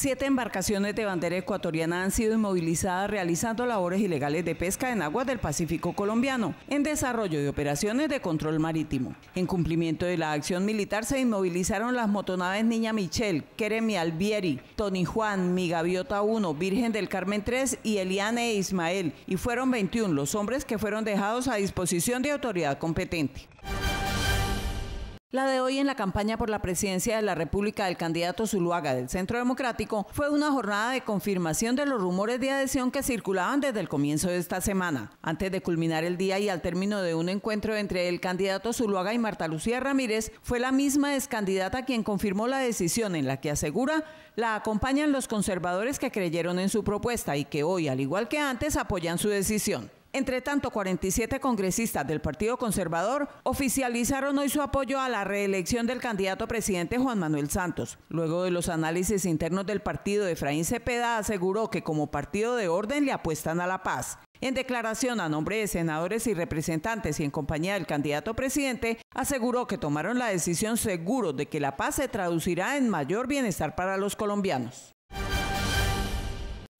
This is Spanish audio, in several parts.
Siete embarcaciones de bandera ecuatoriana han sido inmovilizadas realizando labores ilegales de pesca en aguas del Pacífico colombiano, en desarrollo de operaciones de control marítimo. En cumplimiento de la acción militar se inmovilizaron las motonaves Niña Michel, Keremi Albieri, Tony Juan, Mi Gaviota 1, Virgen del Carmen 3 y Eliane e Ismael, y fueron 21 los hombres que fueron dejados a disposición de autoridad competente. La de hoy en la campaña por la presidencia de la República del candidato Zuluaga del Centro Democrático fue una jornada de confirmación de los rumores de adhesión que circulaban desde el comienzo de esta semana. Antes de culminar el día y al término de un encuentro entre el candidato Zuluaga y Marta Lucía Ramírez, fue la misma excandidata quien confirmó la decisión en la que asegura la acompañan los conservadores que creyeron en su propuesta y que hoy, al igual que antes, apoyan su decisión. Entre tanto, 47 congresistas del Partido Conservador oficializaron hoy su apoyo a la reelección del candidato presidente Juan Manuel Santos. Luego de los análisis internos del partido, Efraín Cepeda aseguró que como partido de orden le apuestan a la paz. En declaración a nombre de senadores y representantes y en compañía del candidato presidente, aseguró que tomaron la decisión seguro de que la paz se traducirá en mayor bienestar para los colombianos.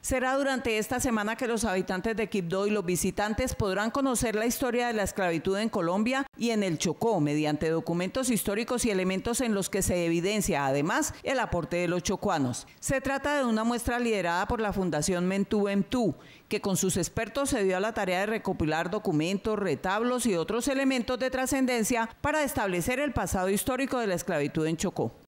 Será durante esta semana que los habitantes de Quibdó y los visitantes podrán conocer la historia de la esclavitud en Colombia y en el Chocó mediante documentos históricos y elementos en los que se evidencia además el aporte de los chocuanos. Se trata de una muestra liderada por la Fundación Mentú Emtú, que con sus expertos se dio a la tarea de recopilar documentos, retablos y otros elementos de trascendencia para establecer el pasado histórico de la esclavitud en Chocó.